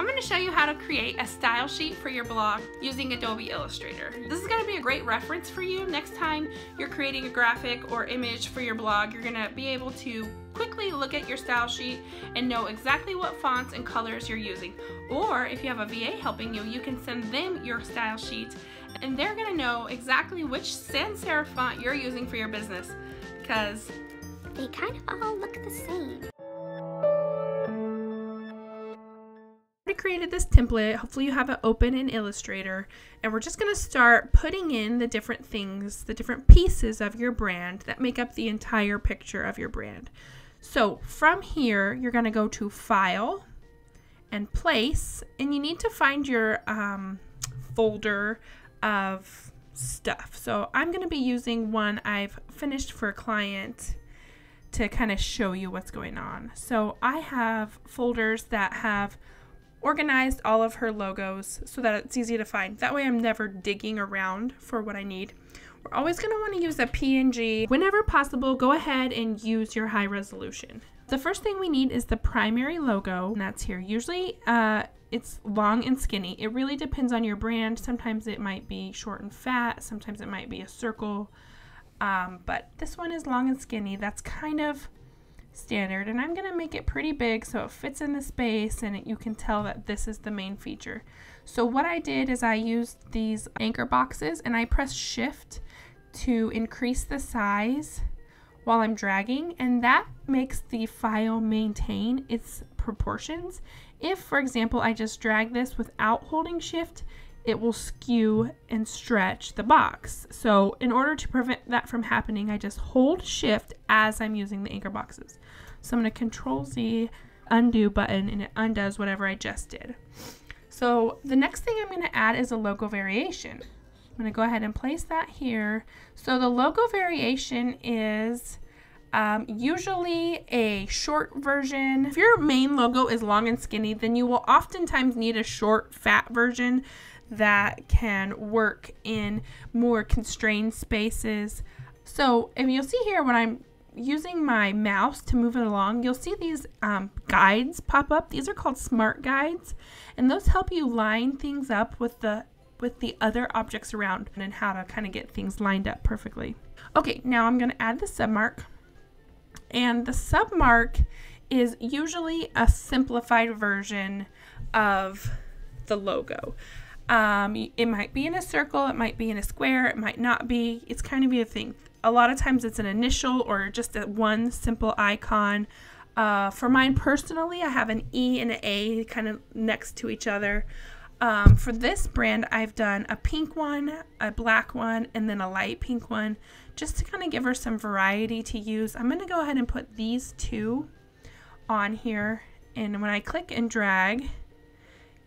I'm going to show you how to create a style sheet for your blog using Adobe Illustrator. This is going to be a great reference for you next time you're creating a graphic or image for your blog. You're going to be able to quickly look at your style sheet and know exactly what fonts and colors you're using. Or if you have a VA helping you, you can send them your style sheet and they're going to know exactly which sans serif font you're using for your business because they kind of all look the same. Created this template. Hopefully you have it open in Illustrator. And we're just going to start putting in the different things, the different pieces of your brand that make up the entire picture of your brand. So from here, you're going to go to File and Place. And you need to find your um, folder of stuff. So I'm going to be using one I've finished for a client to kind of show you what's going on. So I have folders that have organized all of her logos so that it's easy to find. That way I'm never digging around for what I need. We're always going to want to use a PNG. Whenever possible, go ahead and use your high resolution. The first thing we need is the primary logo, and that's here. Usually uh, it's long and skinny. It really depends on your brand. Sometimes it might be short and fat, sometimes it might be a circle. Um, but this one is long and skinny. That's kind of standard and I'm going to make it pretty big so it fits in the space and it, you can tell that this is the main feature. So what I did is I used these anchor boxes and I pressed shift to increase the size while I'm dragging and that makes the file maintain its proportions. If for example I just drag this without holding shift it will skew and stretch the box. So in order to prevent that from happening, I just hold shift as I'm using the anchor boxes. So I'm going to control Z undo button and it undoes whatever I just did. So the next thing I'm going to add is a logo variation. I'm going to go ahead and place that here. So the logo variation is um, usually a short version. If your main logo is long and skinny, then you will oftentimes need a short fat version that can work in more constrained spaces. So and you'll see here when I'm using my mouse to move it along, you'll see these um, guides pop up. These are called smart guides, and those help you line things up with the with the other objects around and how to kind of get things lined up perfectly. Okay, now I'm going to add the submark. And the submark is usually a simplified version of the logo. Um, it might be in a circle, it might be in a square, it might not be. It's kind of a thing. A lot of times it's an initial or just a one simple icon. Uh, for mine personally, I have an E and an A kind of next to each other. Um, for this brand, I've done a pink one, a black one, and then a light pink one, just to kind of give her some variety to use. I'm going to go ahead and put these two on here. And when I click and drag,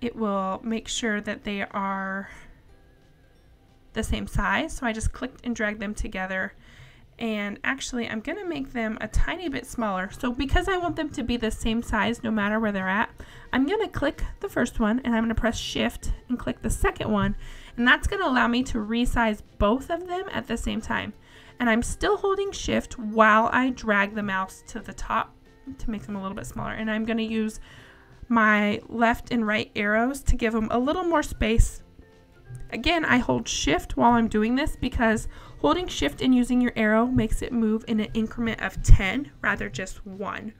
it will make sure that they are the same size. So I just clicked and dragged them together. And actually, I'm going to make them a tiny bit smaller. So because I want them to be the same size no matter where they're at, I'm going to click the first one and I'm going to press shift and click the second one. And that's going to allow me to resize both of them at the same time. And I'm still holding shift while I drag the mouse to the top to make them a little bit smaller. And I'm going to use my left and right arrows to give them a little more space. Again, I hold shift while I'm doing this because holding shift and using your arrow makes it move in an increment of 10 rather just one.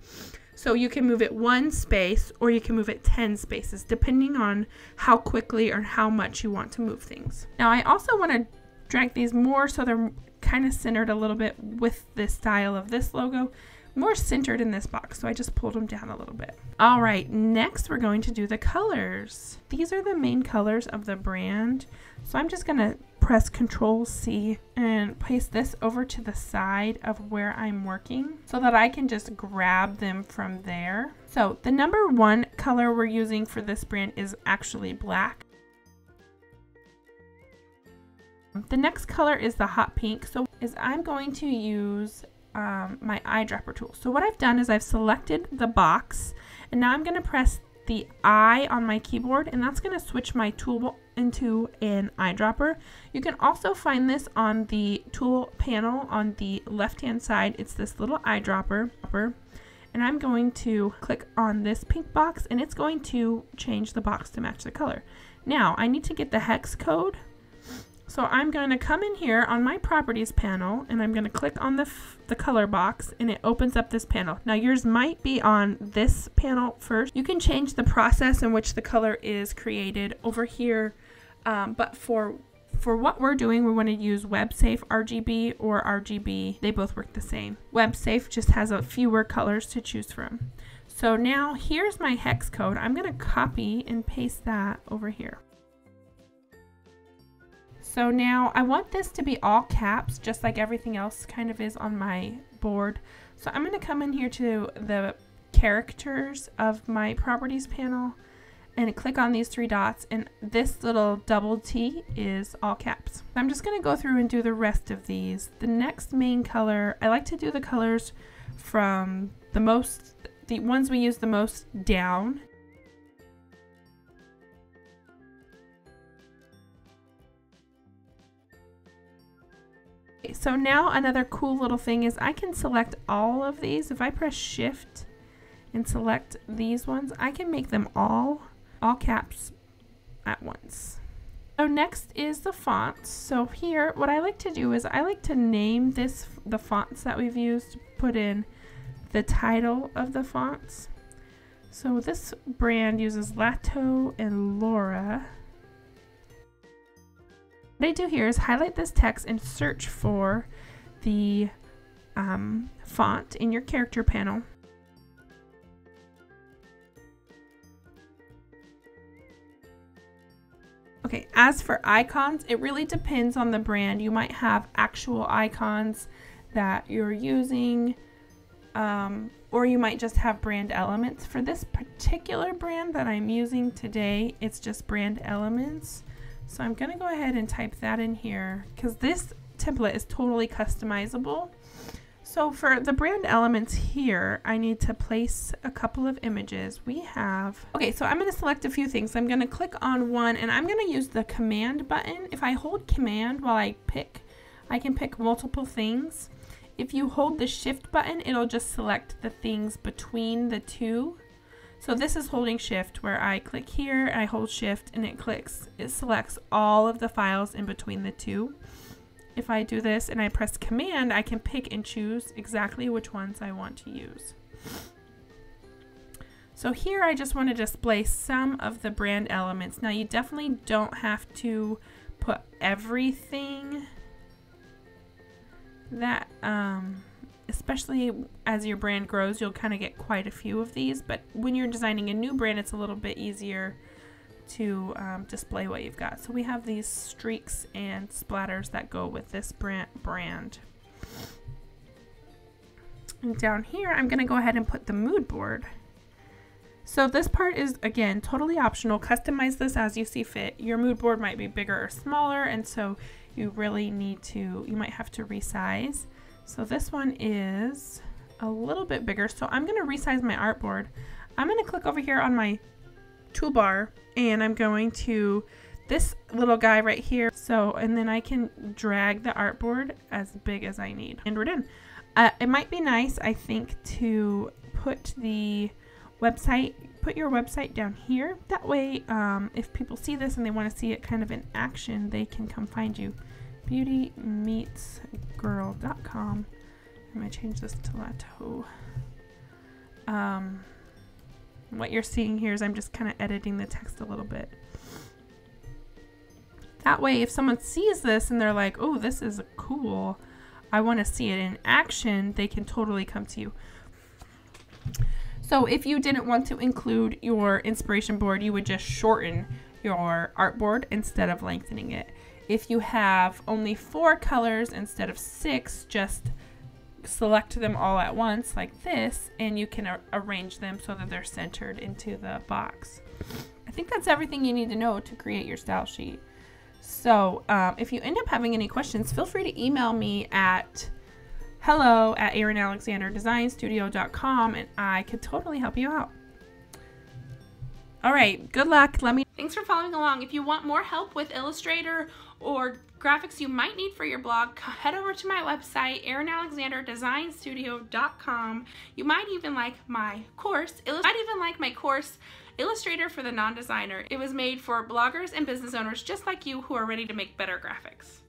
So you can move it one space or you can move it 10 spaces depending on how quickly or how much you want to move things. Now I also want to drag these more so they're kind of centered a little bit with the style of this logo more centered in this box, so I just pulled them down a little bit. All right, next we're going to do the colors. These are the main colors of the brand. So I'm just gonna press Control C and place this over to the side of where I'm working so that I can just grab them from there. So the number one color we're using for this brand is actually black. The next color is the hot pink. So is I'm going to use um, my eyedropper tool. So what I've done is I've selected the box and now I'm going to press the I on my keyboard and that's going to switch my tool into an eyedropper. You can also find this on the tool panel on the left hand side. It's this little eyedropper and I'm going to click on this pink box and it's going to change the box to match the color. Now I need to get the hex code. So I'm going to come in here on my properties panel and I'm going to click on the, the color box and it opens up this panel. Now yours might be on this panel first. You can change the process in which the color is created over here. Um, but for for what we're doing, we want to use WebSafe RGB or RGB. They both work the same. WebSafe just has a fewer colors to choose from. So now here's my hex code. I'm going to copy and paste that over here. So now I want this to be all caps, just like everything else kind of is on my board. So I'm going to come in here to the characters of my properties panel and click on these three dots and this little double T is all caps. I'm just going to go through and do the rest of these. The next main color, I like to do the colors from the most, the ones we use the most down. So now another cool little thing is I can select all of these. If I press shift and select these ones, I can make them all all caps at once. So next is the fonts. So here, what I like to do is I like to name this the fonts that we've used, put in the title of the fonts. So this brand uses Lato and Lora. What I do here is highlight this text and search for the um, font in your character panel. Okay, as for icons, it really depends on the brand. You might have actual icons that you're using, um, or you might just have brand elements. For this particular brand that I'm using today, it's just brand elements. So I'm gonna go ahead and type that in here because this template is totally customizable. So for the brand elements here, I need to place a couple of images. We have, okay, so I'm going to select a few things. I'm going to click on one and I'm going to use the command button. If I hold command while I pick, I can pick multiple things. If you hold the shift button, it'll just select the things between the two. So this is holding shift where I click here, I hold shift and it clicks, it selects all of the files in between the two if I do this and I press command, I can pick and choose exactly which ones I want to use. So here I just want to display some of the brand elements. Now you definitely don't have to put everything that, um, especially as your brand grows, you'll kind of get quite a few of these. But when you're designing a new brand, it's a little bit easier to um, display what you've got. So we have these streaks and splatters that go with this brand. Brand. And down here, I'm going to go ahead and put the mood board. So this part is, again, totally optional. Customize this as you see fit. Your mood board might be bigger or smaller, and so you really need to, you might have to resize. So this one is a little bit bigger. So I'm going to resize my artboard. I'm going to click over here on my toolbar and I'm going to this little guy right here. So, and then I can drag the artboard as big as I need. And we're done. Uh, it might be nice, I think, to put the website, put your website down here. That way, um, if people see this and they want to see it kind of in action, they can come find you. Beautymeetsgirl.com. I'm going to change this to Lato. Um, what you're seeing here is I'm just kind of editing the text a little bit. That way, if someone sees this and they're like, oh, this is cool, I want to see it in action, they can totally come to you. So if you didn't want to include your inspiration board, you would just shorten your artboard instead of lengthening it. If you have only four colors instead of six, just select them all at once like this and you can arrange them so that they're centered into the box. I think that's everything you need to know to create your style sheet. So um, if you end up having any questions, feel free to email me at hello at erinalexanderdesignstudio.com and I could totally help you out. All right, good luck. Let me. Thanks for following along. If you want more help with Illustrator or graphics you might need for your blog, head over to my website, erinalexanderdesignstudio.com. You might even like my course. You might even like my course, Illustrator for the Non-Designer. It was made for bloggers and business owners just like you who are ready to make better graphics.